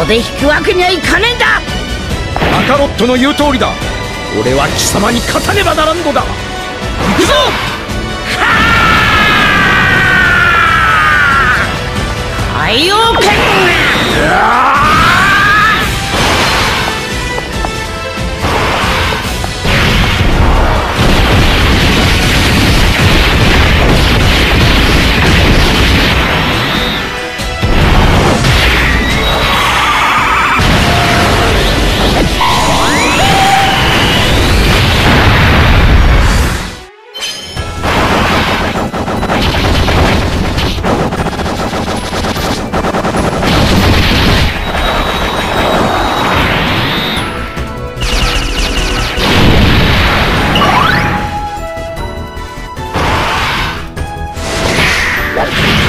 こで引くわけにはいかねえんだ。カロットの言う通りだ。俺は貴様に勝たねばならんのだ。行くぞ!海王剣 Let's go!